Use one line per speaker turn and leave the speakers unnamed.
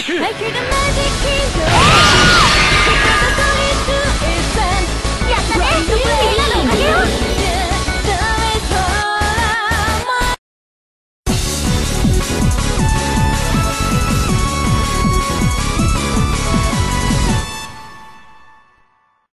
Make it! Make